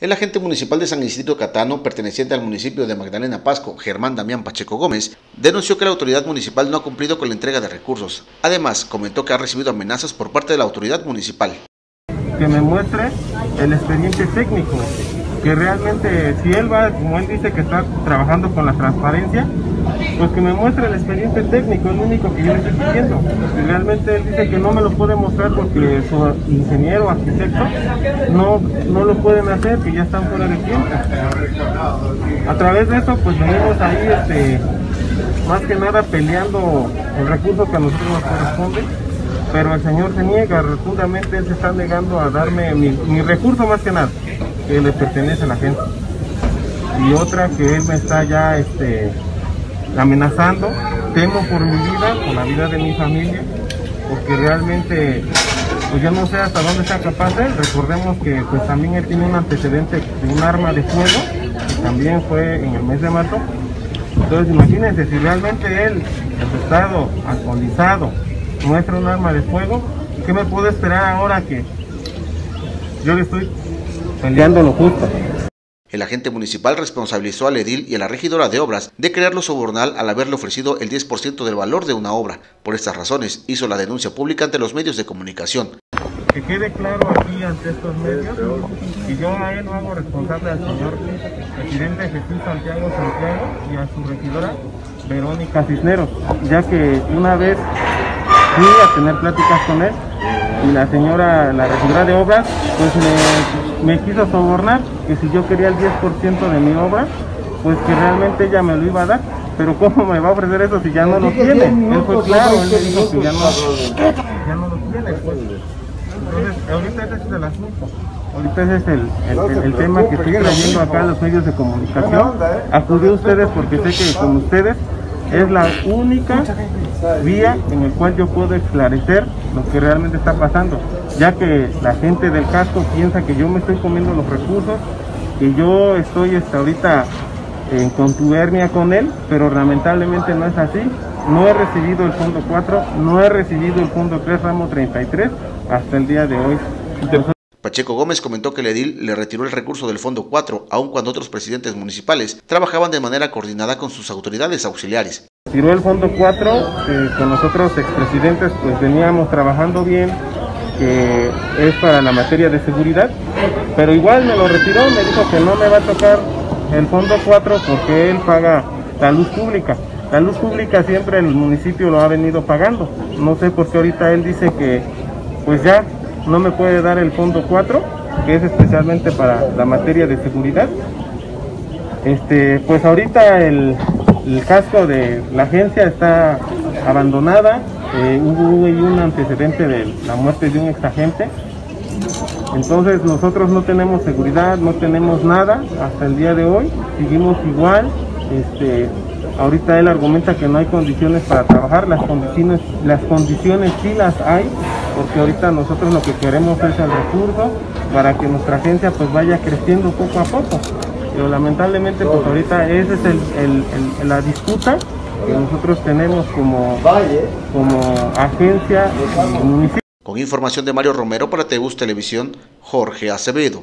El agente municipal de San Isidro Catano, perteneciente al municipio de Magdalena Pasco, Germán Damián Pacheco Gómez, denunció que la autoridad municipal no ha cumplido con la entrega de recursos. Además, comentó que ha recibido amenazas por parte de la autoridad municipal. Que me muestre el expediente técnico, que realmente si él va, como él dice que está trabajando con la transparencia, pues que me muestre el expediente técnico, es lo único que yo le estoy pidiendo. Realmente él dice que no me lo puede mostrar porque su ingeniero o arquitecto no, no lo pueden hacer, que ya están fuera de tiempo. A través de eso, pues venimos ahí, este, más que nada peleando el recurso que a nosotros nos corresponde, pero el señor se niega, rotundamente él se está negando a darme mi, mi recurso más que nada, que le pertenece a la gente. Y otra que él me está ya, este, amenazando, temo por mi vida, por la vida de mi familia, porque realmente pues yo no sé hasta dónde sea capaz él. Recordemos que pues también él tiene un antecedente de un arma de fuego, que también fue en el mes de marzo. Entonces imagínense, si realmente él, su estado alcoholizado, muestra un arma de fuego, ¿qué me puede esperar ahora que yo le estoy peleando lo justo? El agente municipal responsabilizó al edil y a la regidora de obras de crearlo sobornal al haberle ofrecido el 10% del valor de una obra. Por estas razones, hizo la denuncia pública ante los medios de comunicación. Que quede claro aquí ante estos medios y yo a él no hago responsable al señor presidente Jesús Santiago Santiago y a su regidora Verónica Cisneros, ya que una vez fui a tener pláticas con él y la señora, la regidora de obras, pues me, me quiso sobornar que si yo quería el 10% de mi obra, pues que realmente ella me lo iba a dar. Pero ¿cómo me va a ofrecer eso si ya no lo tiene? Él fue claro, él me dijo que ya no, ya no lo tiene. Pues. Entonces, ahorita ese es el asunto. Ahorita ese es el, el, el, el tema que estoy trayendo acá en los medios de comunicación. Acudí a ustedes porque sé que con ustedes es la única vía en el cual yo puedo esclarecer lo que realmente está pasando, ya que la gente del casco piensa que yo me estoy comiendo los recursos, que yo estoy hasta ahorita en contubernia con él, pero lamentablemente no es así. No he recibido el fondo 4, no he recibido el fondo 3, ramo 33, hasta el día de hoy. Entonces, Pacheco Gómez comentó que el edil le retiró el recurso del Fondo 4, aun cuando otros presidentes municipales trabajaban de manera coordinada con sus autoridades auxiliares. Tiró el Fondo 4, eh, con nosotros expresidentes pues veníamos trabajando bien, que es para la materia de seguridad, pero igual me lo retiró, me dijo que no me va a tocar el Fondo 4 porque él paga la luz pública. La luz pública siempre el municipio lo ha venido pagando. No sé por qué ahorita él dice que pues ya no me puede dar el fondo 4, que es especialmente para la materia de seguridad. Este, pues ahorita el, el casco de la agencia está abandonada, eh, hubo un antecedente de la muerte de un exagente. Entonces nosotros no tenemos seguridad, no tenemos nada hasta el día de hoy, seguimos igual. Este, ahorita él argumenta que no hay condiciones para trabajar, las condiciones, las condiciones sí las hay, porque ahorita nosotros lo que queremos es el recurso para que nuestra agencia pues vaya creciendo poco a poco. Pero lamentablemente pues ahorita esa es el, la disputa que nosotros tenemos como, como agencia y municipio. Con información de Mario Romero para Teus Televisión, Jorge Acevedo.